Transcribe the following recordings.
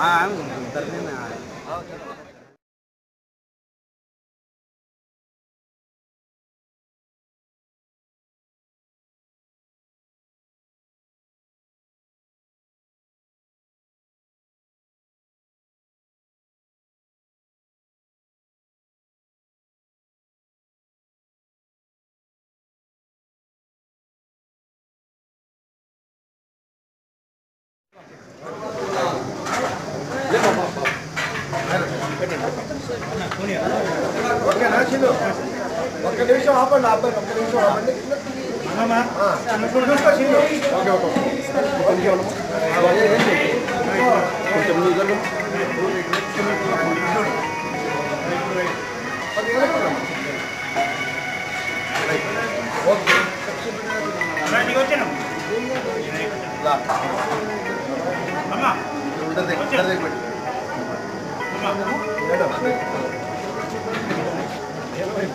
हाँ ఒక్క నిమిషం ఆపండి ఆపండి ఒక్క నిమిషం ఆపండి ఆ, ఇప్పుడు చూసుకో చిన్ను ఓకే ఓకే కొంచెం కొంచెం నువ్వు జరుగు. అది వెనక్కి ఓకే లా. ఇద్దరి దగ్గర- ఇద్దరి దగ్గర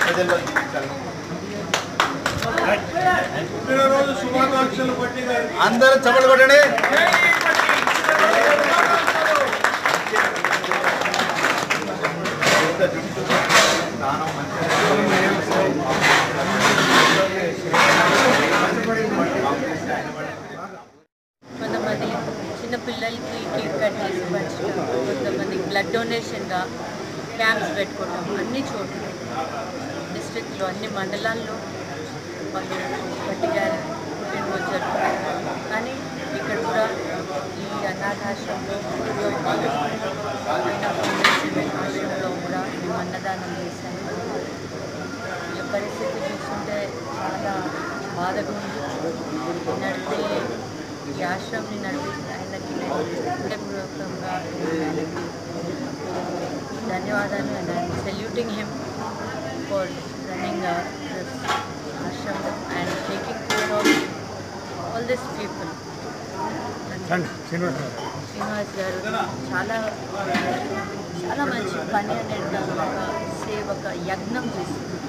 ప్రజల్లో జీవించాలి అందరూ చప్పట్లు కొట్టండి. స్నానం కొంతమంది చిన్నపిల్లలకి కేక్ కట్ చేసి పంచడం కొంతమంది బ్లడ్ డొనేషన్గా క్యాంప్స్ పెట్టుకోవడం అన్ని చోట్ల. డిస్ట్రిక్ట్లో అన్ని మండలాల్లో వాళ్ళు గట్టిగా పుట్టినరోజు కానీ ఇక్కడ కూడా ఈ అనాథాశ్రమంలో ఆశ్రమంలో కూడా మేము అన్నదానం చేశాము ఈ పరిస్థితి చూస్తుంటే చాలా బాధగా ఉంది. నడిపే ఈ ఆశ్రమంని నడిపి ఆయనకి హృదయపూర్వకంగా ఆయనకి ధన్యవాదాలు and I'm saluting him for running this ఆశ్రమం and taking care of all this people Srinivas గారు చాలా చాలా మంచి పని అనేది ఒక సేవక యజ్ఞం చేస్తుంది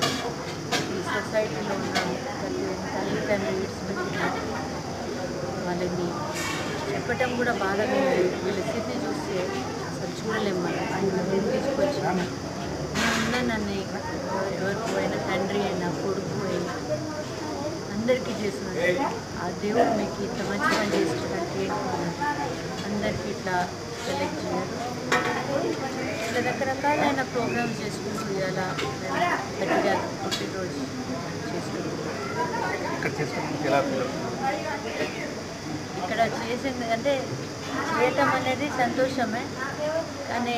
ఈ సొసైటీలో ఉన్న ప్రతి తల్లిదండ్రులు విడిచిపెట్టిన వాళ్ళని చెప్పటం కూడా బాధగా ఉంది వీళ్ళ ఉన్న నన్ను ఎవరికి పోయిన తండ్రి అయినా కొడుకు అయినా అందరికీ చేస్తున్నారు. ఆ దేవుడు మీకు ఇంత మంచి పని చేస్తున్నట్టు అందరికీ ఇట్లా సెలెక్ట్ చేయరు ఇట్లా రకరకాలైన ప్రోగ్రామ్స్ చేసుకుంటూ ఇలా గట్టిగా పుట్టినరోజు చేసుకుంటాం ఇక్కడ చేసింది అంటే చేయటం అనేది సంతోషమే కానీ